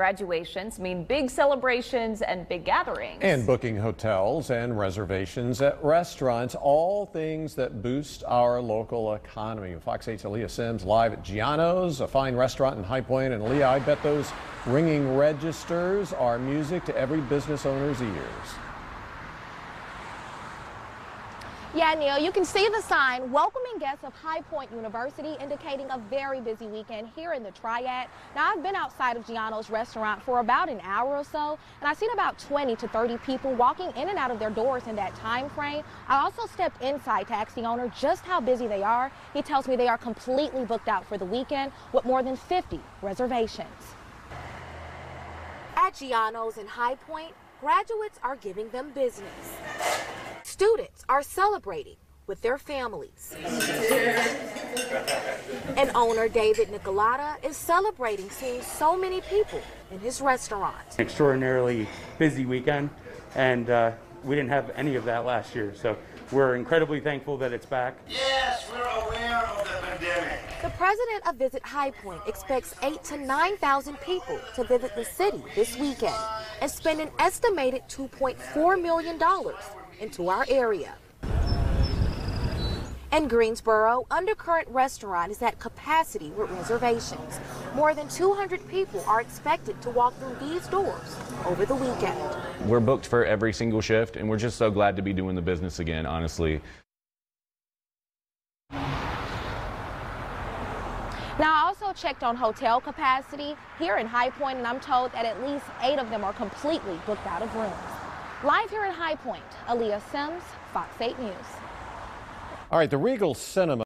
graduations mean big celebrations and big gatherings. And booking hotels and reservations at restaurants, all things that boost our local economy. Fox 8's Aaliyah Sims live at Giano's, a fine restaurant in High Point. And Aaliyah, I bet those ringing registers are music to every business owner's ears. Yeah, Neil, you can see the sign welcoming guests of High Point University indicating a very busy weekend here in the Triad. Now, I've been outside of Giano's restaurant for about an hour or so, and I've seen about 20 to 30 people walking in and out of their doors in that time frame. I also stepped inside to ask the owner just how busy they are. He tells me they are completely booked out for the weekend with more than 50 reservations. At Giano's in High Point, graduates are giving them business. Students are celebrating with their families. and owner David Nicolata is celebrating seeing so many people in his restaurant. Extraordinarily busy weekend, and uh, we didn't have any of that last year, so we're incredibly thankful that it's back. Yes, we're aware of the pandemic. The president of Visit High Point expects eight to 9,000 people to visit the city this weekend and spend an estimated $2.4 million into our area. In Greensboro, Undercurrent Restaurant is at capacity with reservations. More than 200 people are expected to walk through these doors over the weekend. We're booked for every single shift, and we're just so glad to be doing the business again, honestly. Now, I also checked on hotel capacity here in High Point, and I'm told that at least eight of them are completely booked out of rooms. Live here in High Point, Aaliyah Sims, Fox 8 News. All right, the Regal Cinema.